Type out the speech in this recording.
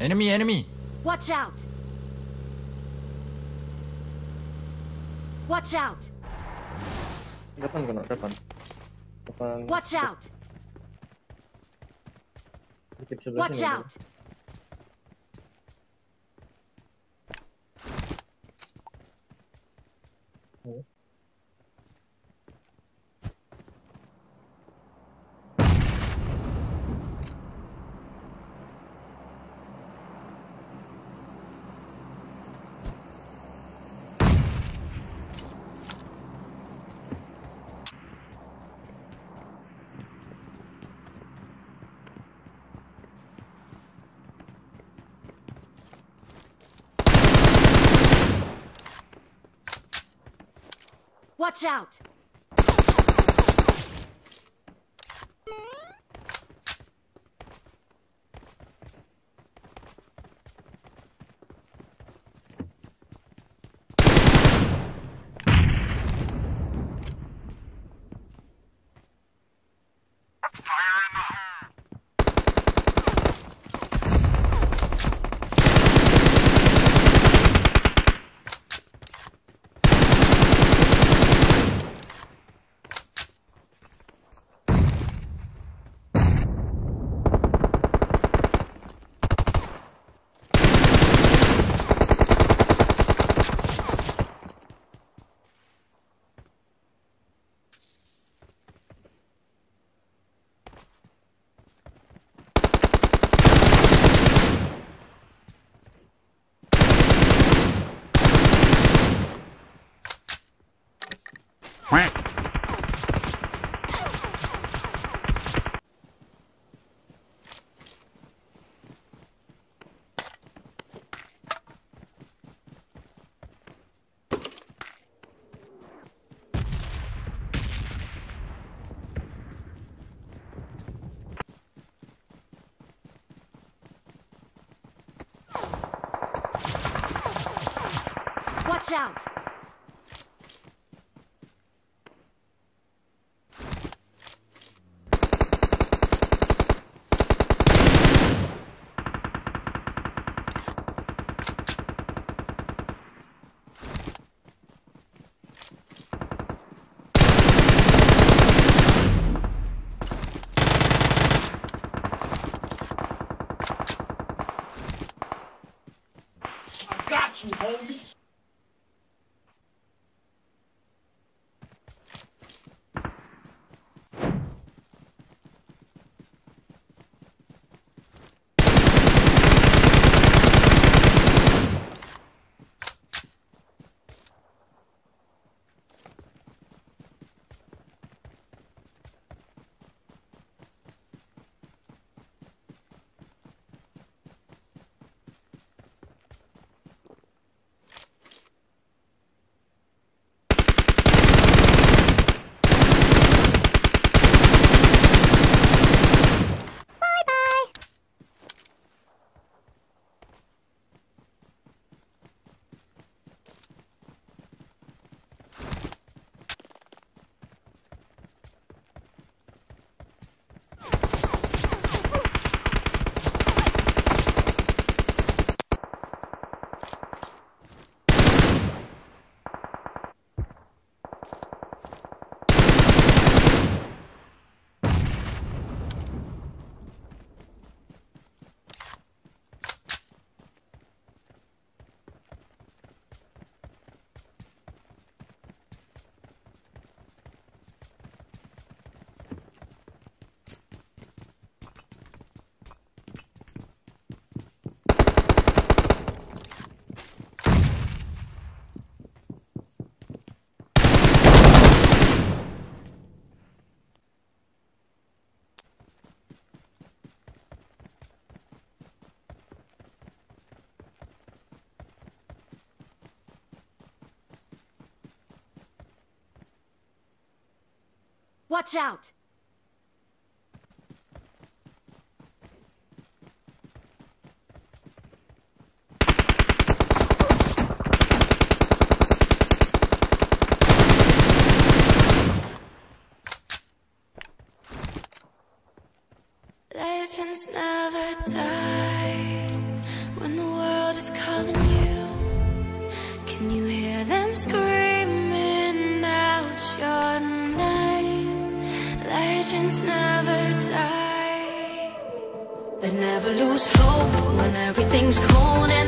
Enemy, enemy. Watch out! Watch out! Depan kena, depan. Depan. Watch out! Watch sini. out! Watch out! Watch out! Got you, homie. Watch out! never die. They never lose hope when everything's cold.